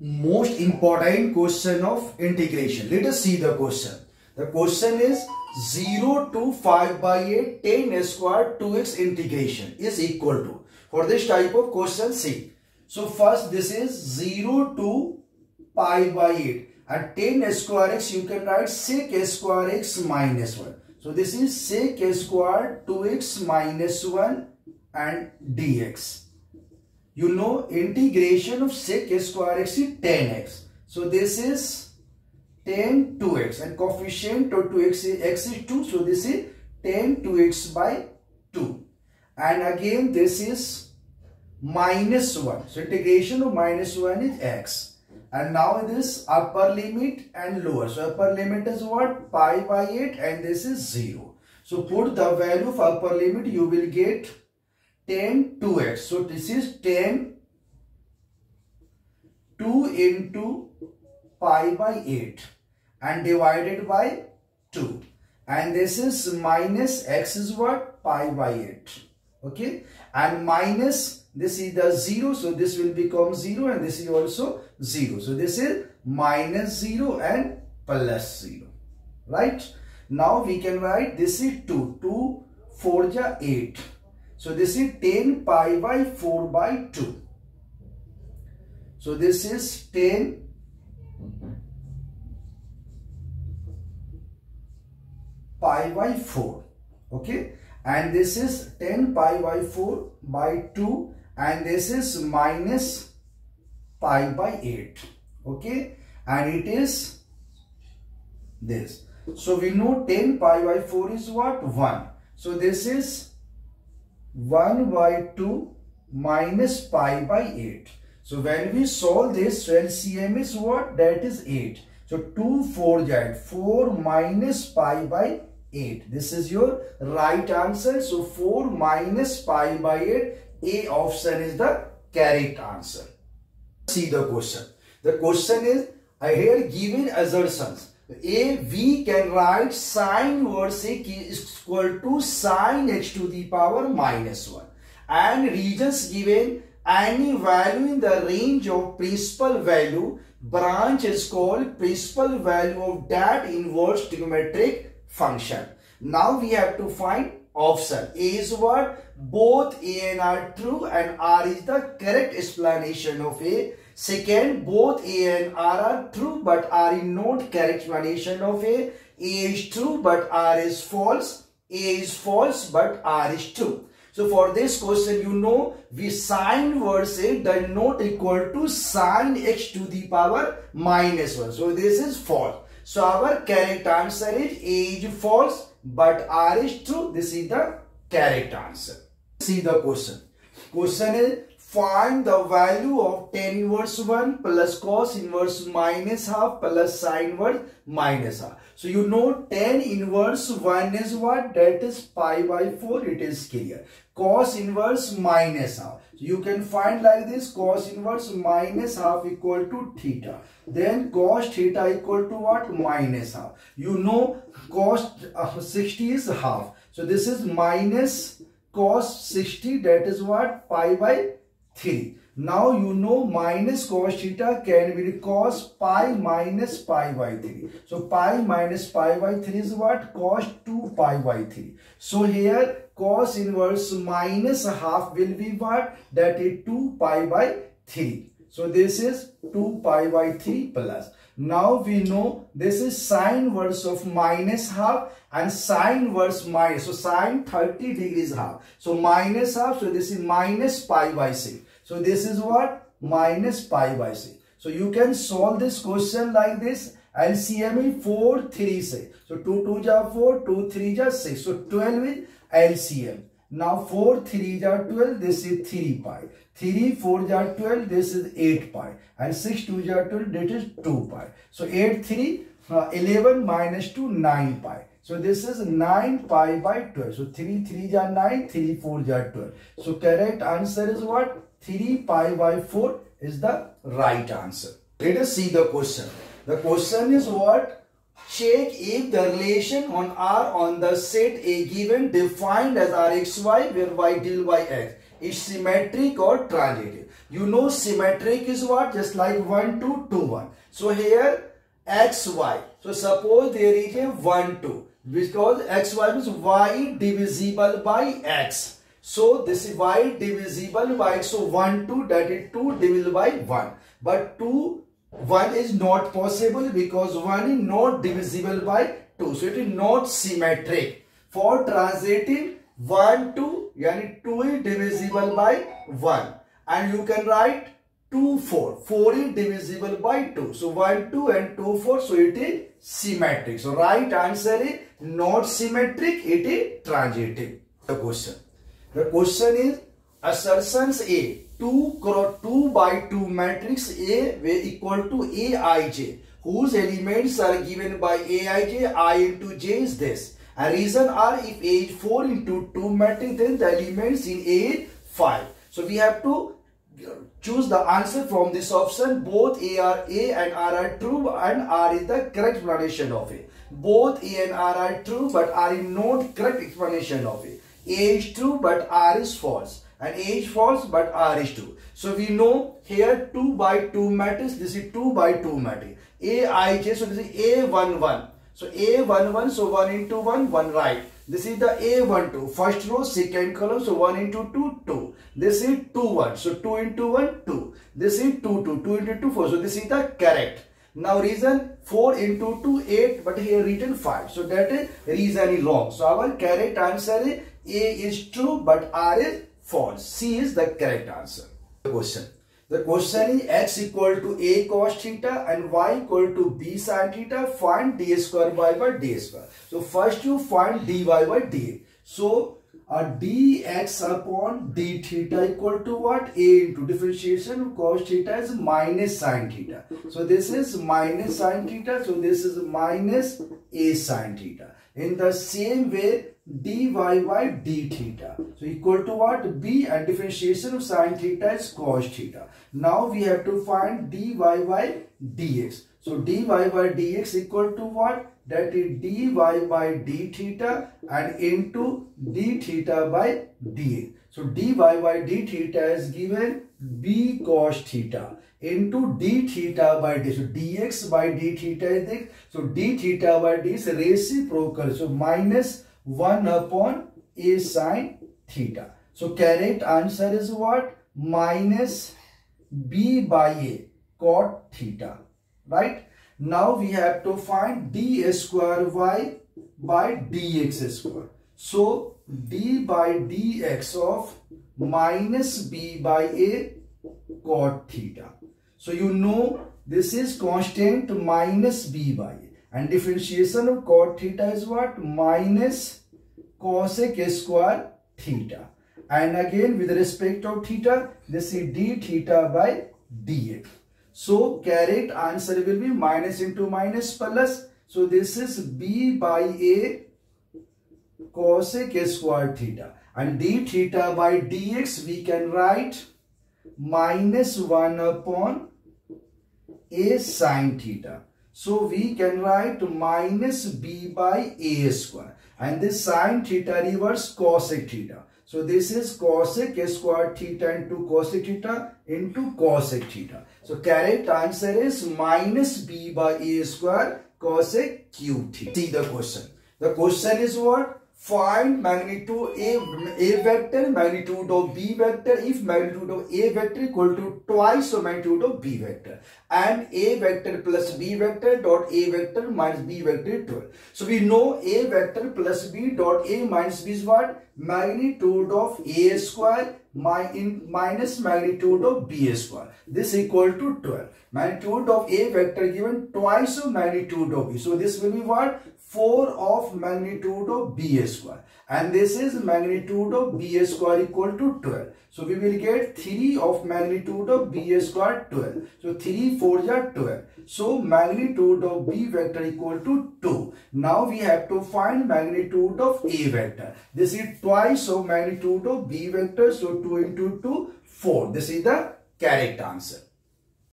most important question of integration. Let us see the question. The question is 0 to 5 by 8 tan square 2x integration is equal to. For this type of question, see. So first this is 0 to pi by 8. At tan square x you can write sec square x minus 1. So this is sec square 2x minus 1 and dx. You know integration of sec square x is tan x. So this is tan 2x and coefficient of 2x is x is 2. So this is tan 2x by 2. And again this is minus 1. So integration of minus 1 is x. And now this upper limit and lower. So upper limit is what? Pi by 8 and this is 0. So put the value of upper limit you will get tan 2x. So this is tan 2 into pi by 8 and divided by 2. And this is minus x is what? Pi by 8. Okay. And minus this is the 0. So this will become 0 and this is also 0. So this is minus 0 and plus 0. Right. Now we can write this is 2. 2 4 ja 8 so this is tan pi by 4 by 2. So this is tan pi by 4. Okay. And this is tan pi by 4 by 2 and this is minus pi by 8. Okay. And it is this. So we know tan pi by 4 is what? 1. So this is 1 by 2 minus pi by 8. So when we solve this, so LCM is what? That is 8. So 2 4 jet 4 minus pi by 8. This is your right answer. So 4 minus pi by 8. A option is the correct answer. See the question. The question is I here given assertions a we can write sine inverse A is equal to sine h to the power minus 1 and regions given any value in the range of principal value branch is called principal value of that inverse trigonometric function. Now we have to find option. A is what? Both A and R true and R is the correct explanation of A Second, both A and R are true but R is not correct explanation of A. A is true but R is false. A is false but R is true. So for this question, you know, we sine inverse A does not equal to sine x to the power minus 1. So this is false. So our correct answer is A is false but R is true. This is the correct answer. See the question. Question is Find the value of tan inverse 1 plus cos inverse minus half plus sine inverse minus half. So you know tan inverse 1 is what? That is pi by 4. It is clear. Cos inverse minus half. So you can find like this cos inverse minus half equal to theta. Then cos theta equal to what? Minus half. You know cos uh, 60 is half. So this is minus cos 60 that is what? Pi by 3. Now you know minus cos theta can be cos pi minus pi by 3. So pi minus pi by 3 is what? Cos 2 pi by 3. So here cos inverse minus half will be what? That is 2 pi by 3. So this is 2 pi by 3 plus. Now we know this is sine inverse of minus half and sine inverse minus. So sine 30 degrees half. So minus half. So this is minus pi by 6. So this is what? Minus pi by 6. So you can solve this question like this. LCM is 4, 3, 6. So 2, 2 ja 4, 2, 3 ja 6. So 12 is LCM. Now 4, 3 ja 12, this is 3 pi. 3, 4 ja 12, this is 8 pi. And 6, 2 ja 12, that is 2 pi. So 8, 3, uh, 11 minus 2, 9 pi. So this is 9 pi by 12. So 3, 3 ja 9, 3, 4 ja 12. So correct answer is what? 3 pi by 4 is the right answer. Let us see the question. The question is what? Check if the relation on R on the set A given defined as Rxy where Y deal by X is symmetric or transitive. You know symmetric is what? Just like 1, 2, 2, 1. So here x, y. So suppose there is a 1, 2. Because x, y means y divisible by x. So this is y divisible by x. So 1, 2 that is 2 divisible by 1. But 2, 1 is not possible because 1 is not divisible by 2. So it is not symmetric. For transitive 1, 2, yani 2 is divisible by 1. And you can write 2, 4. 4 is divisible by 2. So 1, 2 and 2, 4. So it is symmetric. So right answer is not symmetric. It is transitive. The question. The question is assertions A. 2 cross 2 by 2 matrix A will equal to Aij whose elements are given by Aij i into j is this. And reason are if A is 4 into 2 matrix then the elements in A is 5. So we have to choose the answer from this option. Both A are A and R are true and R is the correct explanation of A. Both A and R are true but R is not correct explanation of A. A is true but R is false and A is false but R is true. So we know here 2 by 2 matrix, this is 2 by 2 matrix. A, I, J, so this is A, 1, 1. So A, 1, 1, so 1 into 1, 1 right. This is the A12, first row, second column, so 1 into 2, 2. This is 2, 1, so 2 into 1, 2. This is 2, 2, 2 into 2, 4, so this is the correct. Now reason 4 into 2, 8, but here written 5. So that is reason is wrong. So our correct answer is A is true, but R is false. C is the correct answer. The question. The question is x equal to a cos theta and y equal to b sin theta. Find d square y by d square. So first you find dy by dx. So a dx upon d theta equal to what? A into differentiation of cos theta is minus sine theta. So this is minus sine theta. So this is minus a sine theta. In the same way, dy by d theta. So equal to what? b and differentiation of sine theta is cos theta. Now we have to find dy by dx. So dy by dx equal to what? That is dy by d theta and into d theta by dx. So dy by d theta is given b cos theta into d theta by d. So dx by d theta is this. So d theta by d is reciprocal. So minus 1 upon a sine theta. So correct answer is what? Minus b by a cot theta. Right? Now we have to find d square y by dx square. So d by dx of minus b by a cot theta. So you know this is constant minus b by a. And differentiation of cot theta is what? Minus cosec square theta. And again with respect of theta, this is d theta by dx. So correct answer will be minus into minus plus. So this is b by a cosec square theta. And d theta by dx we can write minus 1 upon a sine theta. So we can write minus b by a square. And this sine theta reverse cosec theta. So this is cosec square theta into cosec theta into cosec theta. So correct answer is minus b by a square cosec cube theta. See the question. The question is what? Find magnitude A, A vector, magnitude of B vector if magnitude of A vector equal to twice of magnitude of B vector and A vector plus B vector dot A vector minus B vector 12. So we know A vector plus B dot A minus B is what? Magnitude of A square my in minus magnitude of B square. This equal to 12. Magnitude of A vector given twice of magnitude of B. So this will be what? 4 of magnitude of b square and this is magnitude of b square equal to 12. So we will get 3 of magnitude of b square 12. So 3 4 are 12. So magnitude of b vector equal to 2. Now we have to find magnitude of a vector. This is twice of magnitude of b vector. So 2 into 2 4. This is the correct answer.